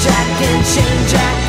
jack and chain jack.